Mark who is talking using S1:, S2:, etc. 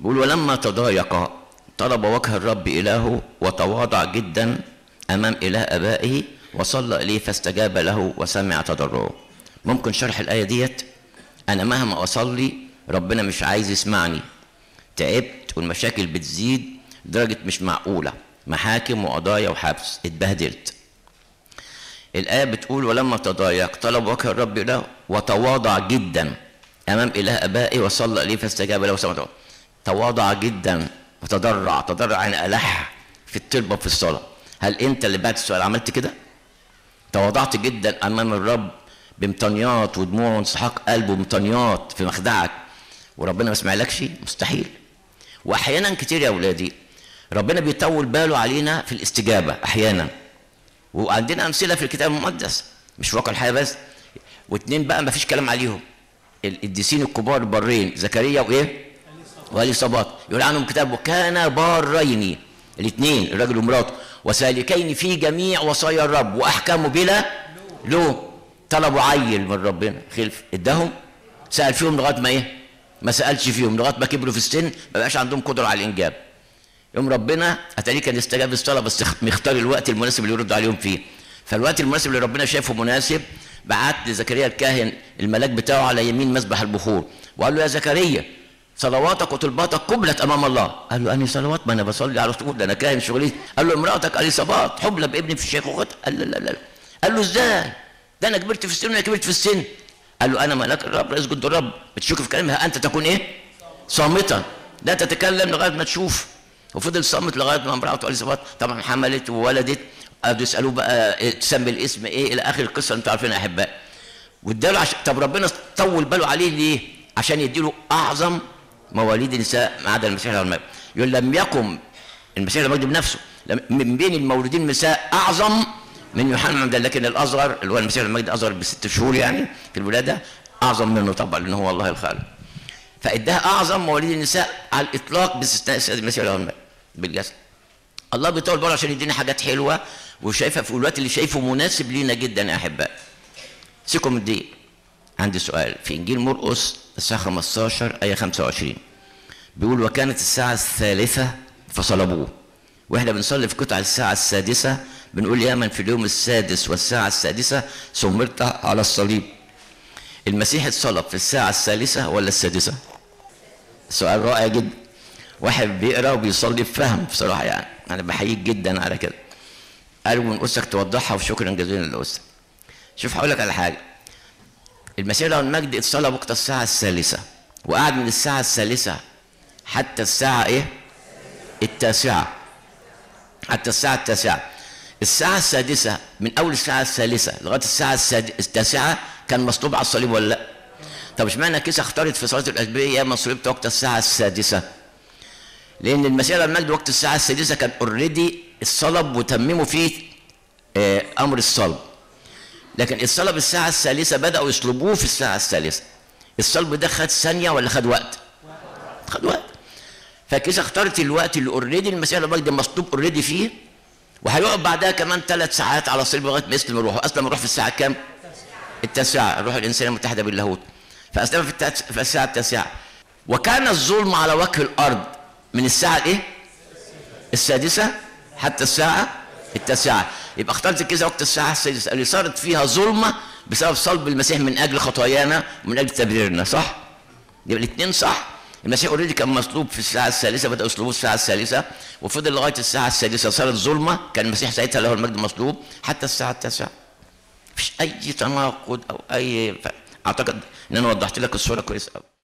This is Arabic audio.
S1: بيقول ولما تضايق طلب وجه الرب إلهه وتواضع جدا أمام إله أبائه وصلى إليه فاستجاب له وسمع تضرعه. ممكن شرح الآية ديت؟ أنا مهما أصلي ربنا مش عايز يسمعني. تعبت والمشاكل بتزيد لدرجة مش معقولة. محاكم وقضايا وحبس. اتبهدلت. الآية بتقول ولما تضايق طلب وجه الرب له وتواضع جدا أمام إله أبائه وصلى إليه فاستجاب له وسمع تضرعه. تواضع جدا وتضرع تضرع يعني ألح في التربة في الصلاة. هل أنت اللي بعد السؤال عملت كده؟ تواضعت جدا أمام الرب بامتنيات ودموع وانسحاق قلب وامتنيات في مخدعك. وربنا ما سمعلكش؟ مستحيل. واحيانا كتير يا أولادي ربنا بيطول باله علينا في الاستجابة أحيانا. وعندنا أمثلة في الكتاب المقدس مش واقع الحياة بس. واثنين بقى ما فيش كلام عليهم. القديسين الكبار البارين زكريا وإيه؟ واليصابات يقول عنهم كتاب وكان بارين. الاثنين الرجل ومراته وسالكين في جميع وصايا الرب وأحكامه بلا له طلبوا عيل من ربنا خلف اداهم سأل فيهم لغاية ما إيه؟ ما سألش فيهم لغاية ما كبروا في السن ما بقاش عندهم قدرة على الإنجاب. يوم ربنا اتاريه كان استجاب الصلاه بس مختار الوقت المناسب اللي يرد عليهم فيه. فالوقت المناسب اللي ربنا شايفه مناسب بعت لزكريا الكاهن الملاك بتاعه على يمين مسبح البخور. وقال له يا زكريا صلواتك وطلباتك قبلت أمام الله. قال له أني صلوات؟ ما أنا بصلي على طول ده أنا كاهن شغلي. قال له امرأتك اليصابات حبلى بابني في الشيخوخه قال لا لا لا. قال له إزاي؟ ده أنا كبرت في السن وأنا كبرت في السن. قال له أنا ملاك الرب اسجد للرب بتشك في كلامها أنت تكون إيه؟ صامتا لا تتكلم لغاية ما تشوف. وفضل صامت لغاية ما امرأته اليصابات طبعا حملت وولدت. قعدوا يسألوه بقى إيه تسمي الاسم إيه إلى آخر القصة. أنتوا عارفين يا احباء واداله عش... طب ربنا طول باله عليه ليه؟ عشان يديله أعظم مواليد النساء ما عدا المسيح المجد يقول لم يقم المسيح المجد بنفسه. من بين المولودين النساء أعظم من يوحنا المعمدان لكن الأصغر اللي هو المسيح المجد أصغر بست شهور يعني في الولادة أعظم منه طبعا لأن هو الله الخالق. فاداها أعظم مواليد النساء على الإطلاق باستثناء السيد المسيح المجد بالجسد. الله بيطول باله عشان يدينا حاجات حلوة وشايفها في الوقت اللي شايفه مناسب لينا جدا يا أحباء. سيكم الدين. عندي سؤال. في إنجيل مرقس الساعة 15 آية 25 بيقول وكانت الساعة الثالثة فصلبوه. وإحنا بنصلي في قطع الساعة السادسة بنقول يا من في اليوم السادس والساعة السادسة سمرت على الصليب. المسيح اتصلب في الساعة الثالثة ولا السادسة؟ سؤال رائع جدا. واحد بيقرأ وبيصلي بفهم بصراحة يعني. أنا بحييك جدا على كده. قالوا من اسك توضحها وشكرا جزيلا لاسك شوف هقول لك على حاجة. المسيح له المجد اتصلى وقت الساعة الثالثة وقعد من الساعة الثالثة حتى الساعة إيه؟ التاسعة. حتى الساعة التاسعة. الساعة السادسة من أول الساعة الثالثة لغاية الساعة التاسعة كان مصلوب على الصليب ولا لأ؟ طب اشمعنى كيسه اختارت في صلاة الاسبوعيه يا صلبت وقت الساعة السادسة؟ لأن المسيح له المجد وقت الساعة السادسة كان اوريدي الصلب وتمموا فيه آه أمر الصلب. لكن الصلب الساعة الثالثة بدأوا يصلبوه في الساعة الثالثة الصلب ده خد ثانية ولا خد وقت؟ خد وقت فكيسة اختارت الوقت اللي already المسيح المجد مصلوب already فيه وهيقعد بعدها كمان ثلاث ساعات على الصليب لغاية ما يسلم الروح أصلا الروح في الساعة كام؟ التاسعة الروح الإنسانية المتحدة باللاهوت فأسلم في. في الساعة التاسعة وكان الظلم على وجه الأرض من الساعة الإيه؟ السادسة حتى الساعة التاسعة يبقى اخترت كذا وقت الساعة السادسة اللي صارت فيها ظلمة بسبب صلب المسيح من أجل خطايانا ومن أجل تبريرنا صح؟ يبقى الاثنين صح. المسيح اوريدي كان مصلوب في الساعة الثالثة بدأوا يصلبوه الساعة الثالثة وفضل لغاية الساعة السادسة صارت ظلمة كان المسيح ساعتها له المجد مصلوب حتى الساعة التاسعة. مفيش أي تناقض أو أي ف... أعتقد إن أنا وضحت لك الصورة كويس أوي.